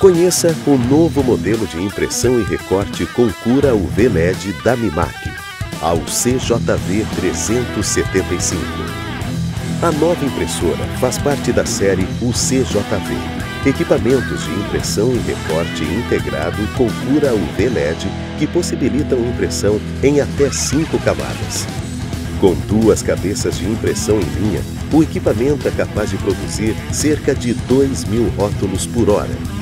Conheça o novo modelo de impressão e recorte com cura UV LED da Mimac, ao CJV 375. A nova impressora faz parte da série UCJV, equipamentos de impressão e recorte integrado com cura UV LED que possibilitam impressão em até cinco camadas. Com duas cabeças de impressão em linha, o equipamento é capaz de produzir cerca de 2 mil rótulos por hora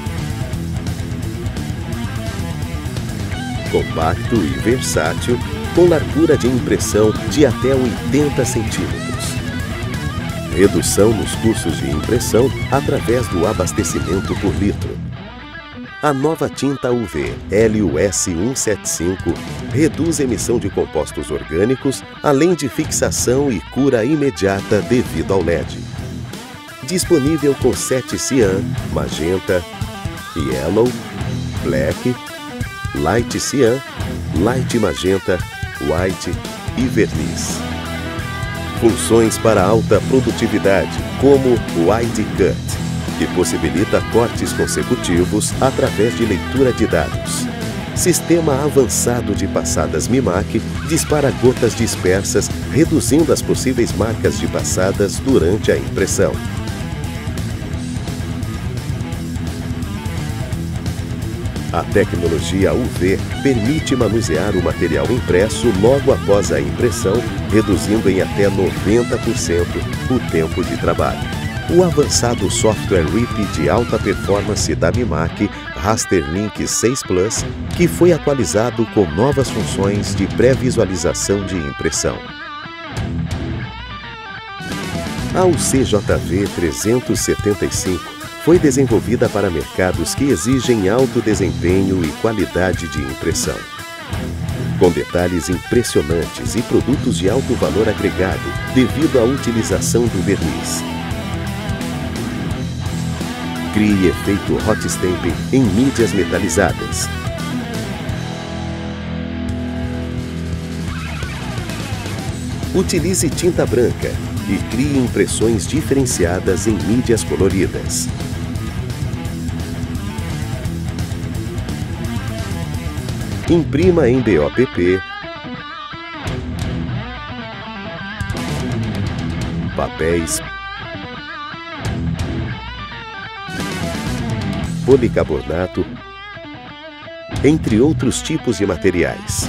compacto e versátil, com largura de impressão de até 80 centímetros. Redução nos custos de impressão através do abastecimento por litro. A nova tinta UV LUS 175 reduz a emissão de compostos orgânicos, além de fixação e cura imediata devido ao LED. Disponível com 7 cian, magenta, yellow, black light cian, light magenta, white e verniz. Funções para alta produtividade, como Wide Cut, que possibilita cortes consecutivos através de leitura de dados. Sistema avançado de passadas MIMAC dispara gotas dispersas, reduzindo as possíveis marcas de passadas durante a impressão. A tecnologia UV permite manusear o material impresso logo após a impressão, reduzindo em até 90% o tempo de trabalho. O avançado software RIP de alta performance da Mimac Rasterlink 6 Plus, que foi atualizado com novas funções de pré-visualização de impressão. A UCJV 375 foi desenvolvida para mercados que exigem alto desempenho e qualidade de impressão. Com detalhes impressionantes e produtos de alto valor agregado devido à utilização do verniz. Crie efeito hot stamping em mídias metalizadas. Utilize tinta branca e crie impressões diferenciadas em mídias coloridas. Imprima em BOPP, papéis, policarbonato, entre outros tipos de materiais.